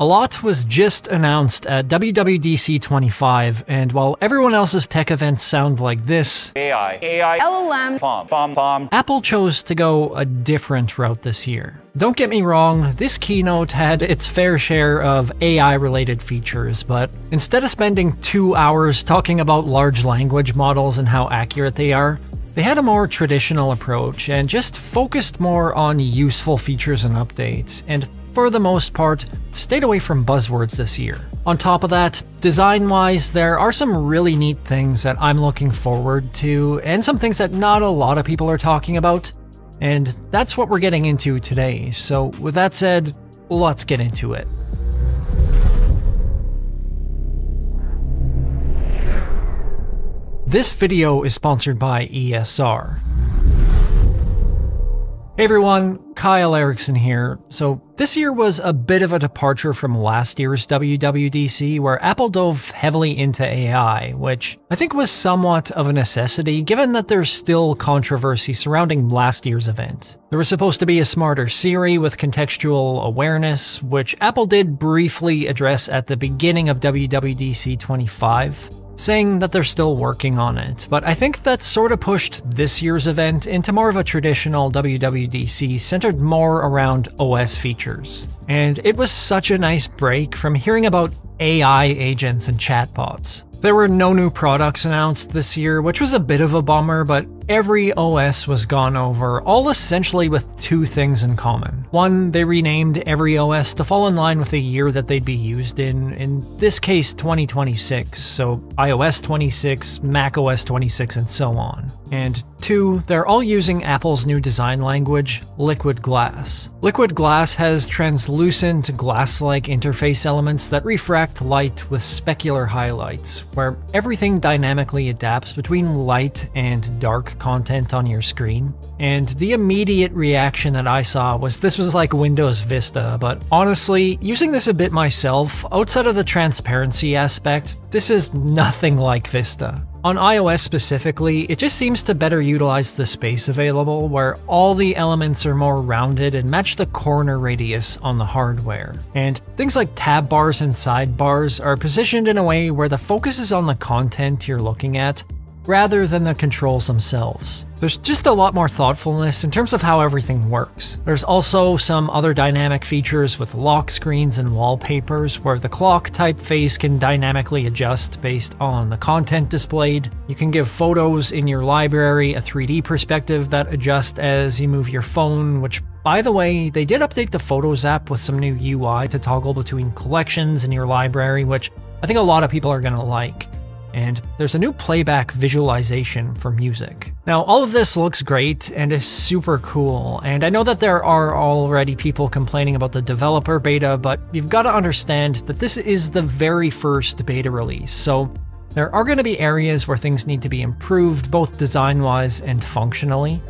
A lot was just announced at WWDC 25, and while everyone else's tech events sound like this, AI, AI, LLM, bomb, bomb, bomb. Apple chose to go a different route this year. Don't get me wrong, this keynote had its fair share of AI related features, but instead of spending two hours talking about large language models and how accurate they are, they had a more traditional approach and just focused more on useful features and updates, and for the most part, stayed away from buzzwords this year. On top of that, design wise, there are some really neat things that I'm looking forward to, and some things that not a lot of people are talking about. And that's what we're getting into today. So, with that said, let's get into it. This video is sponsored by ESR. Hey everyone, Kyle Erickson here. So, this year was a bit of a departure from last year's WWDC, where Apple dove heavily into AI, which I think was somewhat of a necessity given that there's still controversy surrounding last year's event. There was supposed to be a smarter Siri with contextual awareness, which Apple did briefly address at the beginning of WWDC 25 saying that they're still working on it, but I think that sort of pushed this year's event into more of a traditional WWDC centered more around OS features. And it was such a nice break from hearing about AI agents and chatbots. There were no new products announced this year, which was a bit of a bummer, but every OS was gone over, all essentially with two things in common. One, they renamed every OS to fall in line with the year that they'd be used in, in this case 2026, so iOS 26, macOS 26, and so on. And two, they're all using Apple's new design language, Liquid Glass. Liquid Glass has translucent, glass-like interface elements that refract light with specular highlights, where everything dynamically adapts between light and dark content on your screen. And the immediate reaction that I saw was this was like Windows Vista, but honestly, using this a bit myself, outside of the transparency aspect, this is nothing like Vista. On iOS specifically, it just seems to better utilize the space available, where all the elements are more rounded and match the corner radius on the hardware. And things like tab bars and sidebars are positioned in a way where the focus is on the content you're looking at, rather than the controls themselves. There's just a lot more thoughtfulness in terms of how everything works. There's also some other dynamic features with lock screens and wallpapers where the clock typeface can dynamically adjust based on the content displayed. You can give photos in your library a 3D perspective that adjusts as you move your phone, which by the way, they did update the Photos app with some new UI to toggle between collections in your library, which I think a lot of people are going to like and there's a new playback visualization for music. Now, all of this looks great and is super cool, and I know that there are already people complaining about the developer beta, but you've got to understand that this is the very first beta release, so there are going to be areas where things need to be improved, both design-wise and functionally.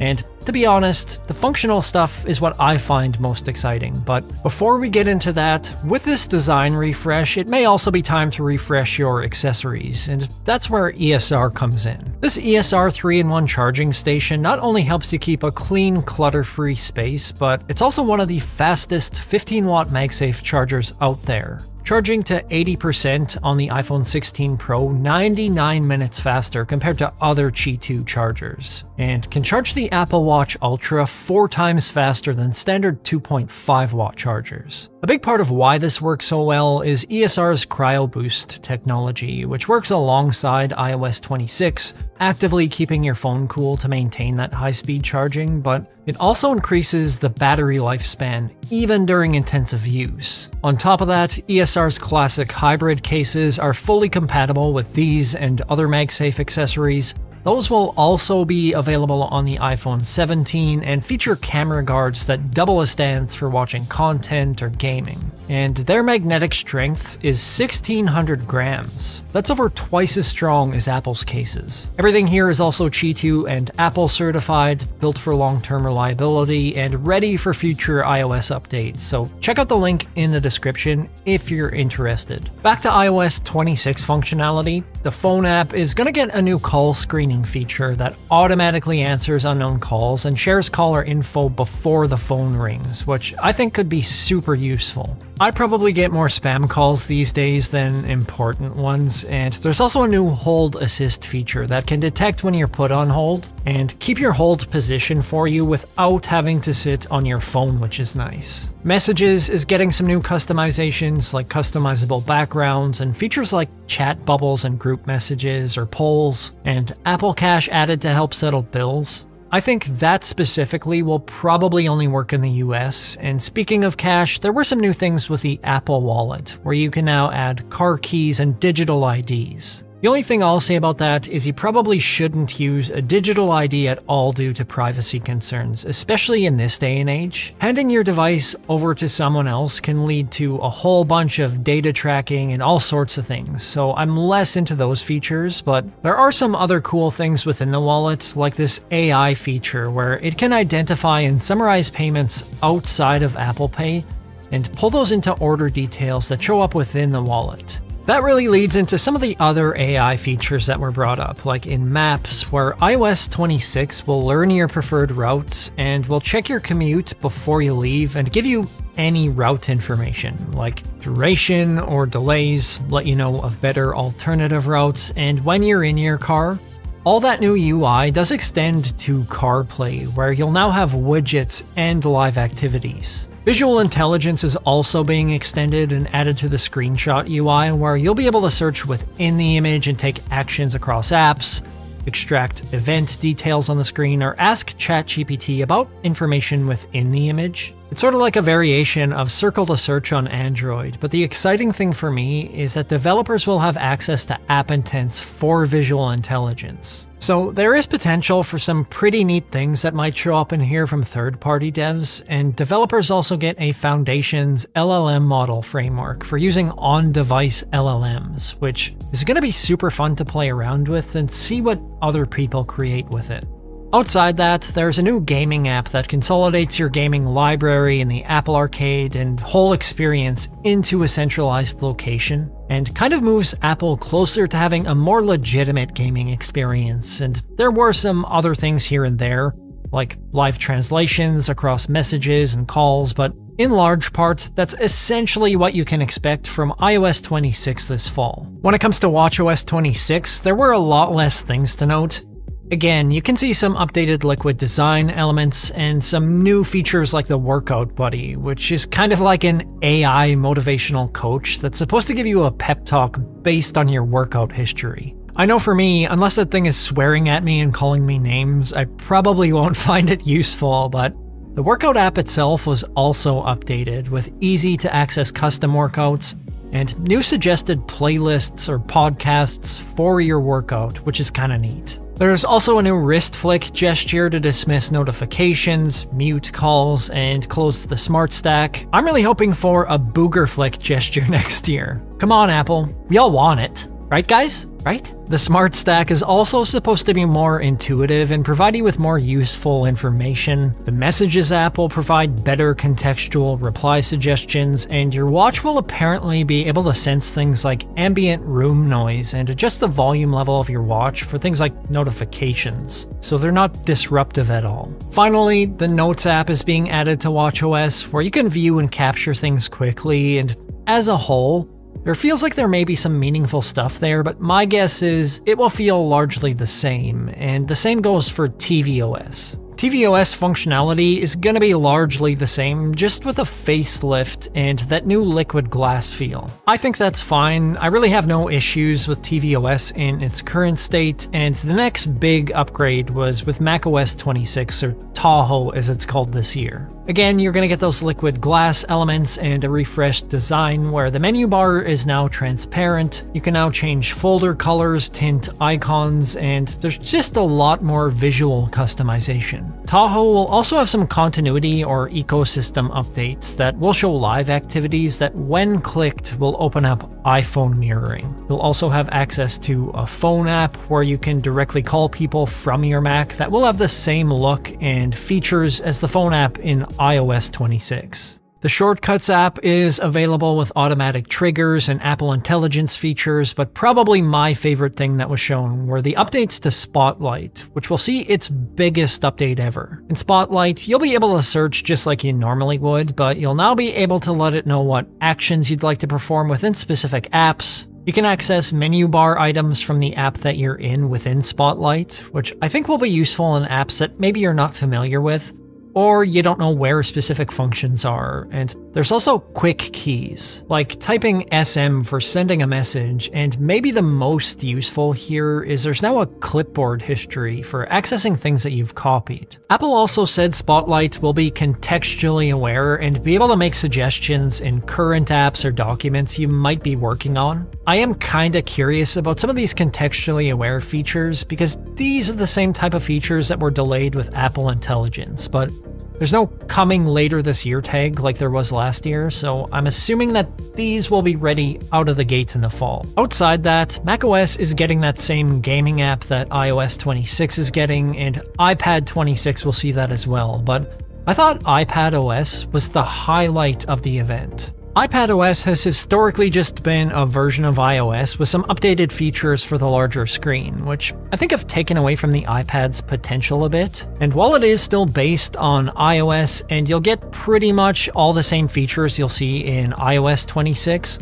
And to be honest, the functional stuff is what I find most exciting, but before we get into that, with this design refresh, it may also be time to refresh your accessories, and that's where ESR comes in. This ESR 3-in-1 charging station not only helps you keep a clean, clutter-free space, but it's also one of the fastest 15-watt MagSafe chargers out there charging to 80% on the iPhone 16 Pro 99 minutes faster compared to other Qi 2 chargers, and can charge the Apple Watch Ultra four times faster than standard 2.5 watt chargers. A big part of why this works so well is ESR's Cryo Boost technology, which works alongside iOS 26, actively keeping your phone cool to maintain that high-speed charging, but it also increases the battery lifespan even during intensive use. On top of that, ESR's classic hybrid cases are fully compatible with these and other MagSafe accessories, those will also be available on the iPhone 17 and feature camera guards that double as stands for watching content or gaming. And their magnetic strength is 1600 grams. That's over twice as strong as Apple's cases. Everything here is also Qi 2 and Apple certified, built for long-term reliability, and ready for future iOS updates, so check out the link in the description if you're interested. Back to iOS 26 functionality, the phone app is going to get a new call screening feature that automatically answers unknown calls and shares caller info before the phone rings, which I think could be super useful. I probably get more spam calls these days than important ones, and there's also a new hold assist feature that can detect when you're put on hold and keep your hold position for you without having to sit on your phone, which is nice. Messages is getting some new customizations like customizable backgrounds and features like chat bubbles and group messages or polls, and Apple Cash added to help settle bills. I think that specifically will probably only work in the US. And speaking of cash, there were some new things with the Apple Wallet, where you can now add car keys and digital IDs. The only thing I'll say about that is you probably shouldn't use a digital ID at all due to privacy concerns, especially in this day and age. Handing your device over to someone else can lead to a whole bunch of data tracking and all sorts of things, so I'm less into those features, but there are some other cool things within the wallet, like this AI feature where it can identify and summarize payments outside of Apple Pay and pull those into order details that show up within the wallet. That really leads into some of the other AI features that were brought up, like in Maps, where iOS 26 will learn your preferred routes and will check your commute before you leave and give you any route information, like duration or delays, let you know of better alternative routes, and when you're in your car. All that new UI does extend to CarPlay, where you'll now have widgets and live activities. Visual intelligence is also being extended and added to the screenshot UI, where you'll be able to search within the image and take actions across apps, extract event details on the screen, or ask ChatGPT about information within the image. It's sort of like a variation of Circle to Search on Android, but the exciting thing for me is that developers will have access to app intents for visual intelligence. So there is potential for some pretty neat things that might show up in here from third-party devs, and developers also get a Foundations LLM model framework for using on-device LLMs, which is going to be super fun to play around with and see what other people create with it. Outside that, there's a new gaming app that consolidates your gaming library in the Apple Arcade and whole experience into a centralized location, and kind of moves Apple closer to having a more legitimate gaming experience. And there were some other things here and there, like live translations across messages and calls, but in large part, that's essentially what you can expect from iOS 26 this fall. When it comes to watchOS 26, there were a lot less things to note. Again, you can see some updated Liquid design elements and some new features like the Workout Buddy, which is kind of like an AI motivational coach that's supposed to give you a pep talk based on your workout history. I know for me, unless that thing is swearing at me and calling me names, I probably won't find it useful, but the workout app itself was also updated with easy to access custom workouts and new suggested playlists or podcasts for your workout, which is kinda neat. There's also a new wrist flick gesture to dismiss notifications, mute calls, and close the smart stack. I'm really hoping for a booger flick gesture next year. Come on, Apple. We all want it. Right, guys? Right? The Smart Stack is also supposed to be more intuitive and provide you with more useful information. The Messages app will provide better contextual reply suggestions, and your watch will apparently be able to sense things like ambient room noise and adjust the volume level of your watch for things like notifications, so they're not disruptive at all. Finally, the Notes app is being added to watchOS, where you can view and capture things quickly, and as a whole, there feels like there may be some meaningful stuff there, but my guess is it will feel largely the same, and the same goes for tvOS. tvOS functionality is going to be largely the same, just with a facelift and that new liquid glass feel. I think that's fine, I really have no issues with tvOS in its current state, and the next big upgrade was with macOS 26, or Tahoe as it's called this year. Again, you're going to get those liquid glass elements and a refreshed design where the menu bar is now transparent. You can now change folder colors, tint icons, and there's just a lot more visual customization. Tahoe will also have some continuity or ecosystem updates that will show live activities that when clicked will open up iPhone mirroring. You'll also have access to a phone app where you can directly call people from your Mac that will have the same look and features as the phone app in iOS 26. The Shortcuts app is available with automatic triggers and Apple Intelligence features, but probably my favorite thing that was shown were the updates to Spotlight, which will see its biggest update ever. In Spotlight, you'll be able to search just like you normally would, but you'll now be able to let it know what actions you'd like to perform within specific apps, you can access menu bar items from the app that you're in within Spotlight, which I think will be useful in apps that maybe you're not familiar with, or you don't know where specific functions are, and there's also quick keys, like typing SM for sending a message, and maybe the most useful here is there's now a clipboard history for accessing things that you've copied. Apple also said Spotlight will be contextually aware and be able to make suggestions in current apps or documents you might be working on. I am kinda curious about some of these contextually aware features because these are the same type of features that were delayed with Apple Intelligence, but there's no coming later this year tag like there was last year, so I'm assuming that these will be ready out of the gates in the fall. Outside that, macOS is getting that same gaming app that iOS 26 is getting, and iPad 26 will see that as well, but I thought iPad OS was the highlight of the event iPadOS has historically just been a version of iOS with some updated features for the larger screen, which I think have taken away from the iPad's potential a bit. And while it is still based on iOS and you'll get pretty much all the same features you'll see in iOS 26,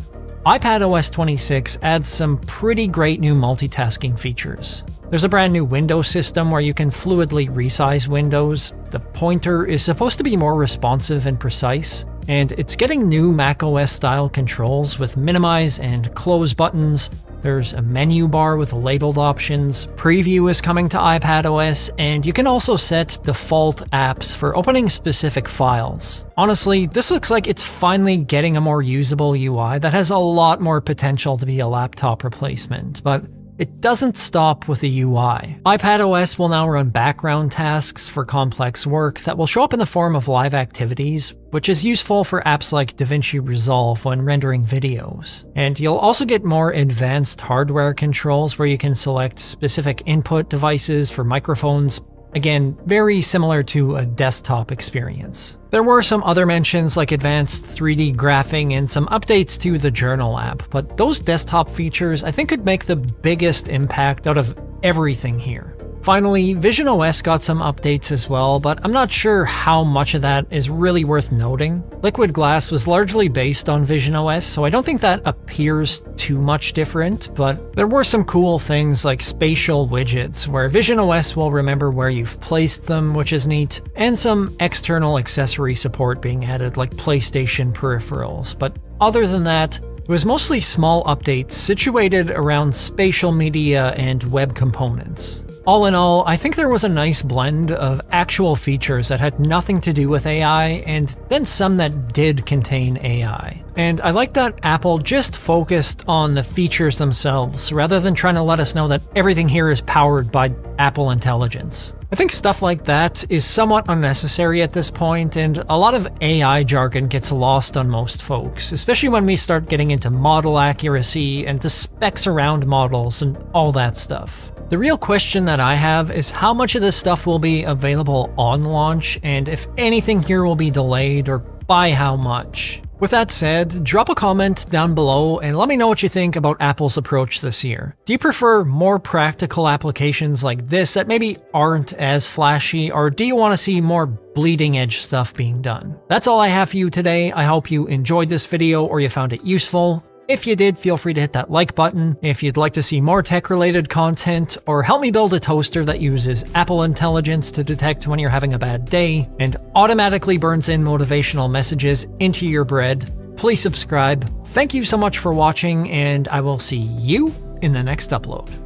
iPadOS 26 adds some pretty great new multitasking features. There's a brand new window system where you can fluidly resize windows, the pointer is supposed to be more responsive and precise, and it's getting new macOS style controls with minimize and close buttons. There's a menu bar with labeled options. Preview is coming to iPadOS, and you can also set default apps for opening specific files. Honestly, this looks like it's finally getting a more usable UI that has a lot more potential to be a laptop replacement, but it doesn't stop with the UI. iPadOS will now run background tasks for complex work that will show up in the form of live activities, which is useful for apps like DaVinci Resolve when rendering videos. And you'll also get more advanced hardware controls where you can select specific input devices for microphones, Again, very similar to a desktop experience. There were some other mentions like advanced 3D graphing and some updates to the Journal app, but those desktop features I think could make the biggest impact out of everything here. Finally, Vision OS got some updates as well, but I'm not sure how much of that is really worth noting. Liquid Glass was largely based on Vision OS, so I don't think that appears too much different, but there were some cool things like spatial widgets, where Vision OS will remember where you've placed them, which is neat, and some external accessory support being added like PlayStation peripherals. But other than that, it was mostly small updates situated around spatial media and web components. All in all, I think there was a nice blend of actual features that had nothing to do with AI, and then some that did contain AI. And I like that Apple just focused on the features themselves, rather than trying to let us know that everything here is powered by Apple Intelligence. I think stuff like that is somewhat unnecessary at this point, and a lot of AI jargon gets lost on most folks, especially when we start getting into model accuracy and the specs around models and all that stuff. The real question that I have is how much of this stuff will be available on launch, and if anything here will be delayed, or by how much. With that said, drop a comment down below and let me know what you think about Apple's approach this year. Do you prefer more practical applications like this that maybe aren't as flashy, or do you want to see more bleeding edge stuff being done? That's all I have for you today. I hope you enjoyed this video or you found it useful. If you did, feel free to hit that like button. If you'd like to see more tech related content, or help me build a toaster that uses Apple Intelligence to detect when you're having a bad day and automatically burns in motivational messages into your bread, please subscribe. Thank you so much for watching, and I will see you in the next upload.